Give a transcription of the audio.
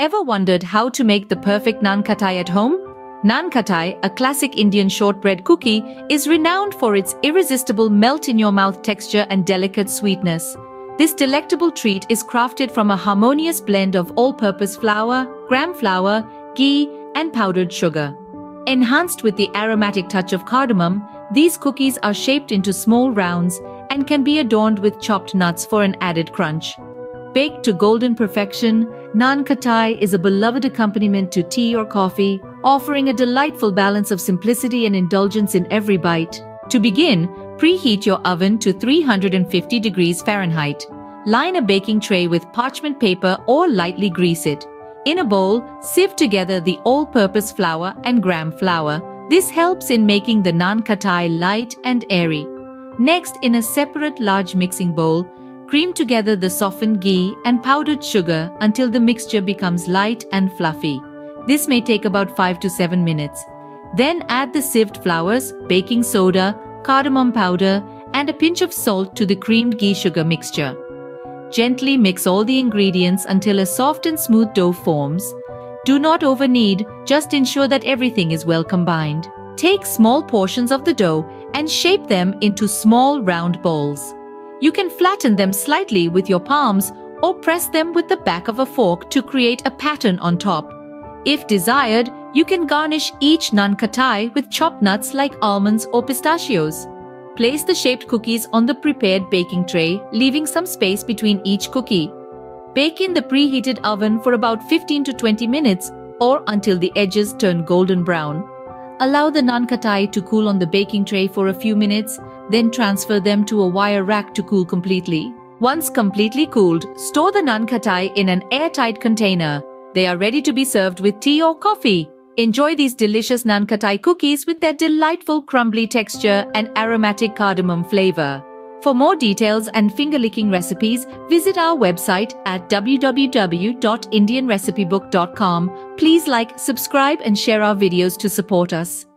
Ever wondered how to make the perfect naan khatai at home? Naan khatai, a classic Indian shortbread cookie, is renowned for its irresistible melt-in-your-mouth texture and delicate sweetness. This delectable treat is crafted from a harmonious blend of all-purpose flour, gram flour, ghee, and powdered sugar. Enhanced with the aromatic touch of cardamom, these cookies are shaped into small rounds and can be adorned with chopped nuts for an added crunch. Baked to golden perfection, naan khatai is a beloved accompaniment to tea or coffee, offering a delightful balance of simplicity and indulgence in every bite. To begin, preheat your oven to 350 degrees Fahrenheit. Line a baking tray with parchment paper or lightly grease it. In a bowl, sieve together the all-purpose flour and gram flour. This helps in making the naan khatai light and airy. Next, in a separate large mixing bowl, Cream together the softened ghee and powdered sugar until the mixture becomes light and fluffy. This may take about 5 to 7 minutes. Then add the sieved flours, baking soda, cardamom powder, and a pinch of salt to the creamed ghee sugar mixture. Gently mix all the ingredients until a soft and smooth dough forms. Do not over knead, just ensure that everything is well combined. Take small portions of the dough and shape them into small round balls. You can flatten them slightly with your palms or press them with the back of a fork to create a pattern on top. If desired, you can garnish each naan khatai with chopped nuts like almonds or pistachios. Place the shaped cookies on the prepared baking tray, leaving some space between each cookie. Bake in the preheated oven for about 15 to 20 minutes or until the edges turn golden brown. Allow the naan khatai to cool on the baking tray for a few minutes then transfer them to a wire rack to cool completely. Once completely cooled, store the naan khatai in an airtight container. They are ready to be served with tea or coffee. Enjoy these delicious naan khatai cookies with their delightful crumbly texture and aromatic cardamom flavor. For more details and finger-licking recipes, visit our website at www.indianrecipebook.com. Please like, subscribe and share our videos to support us.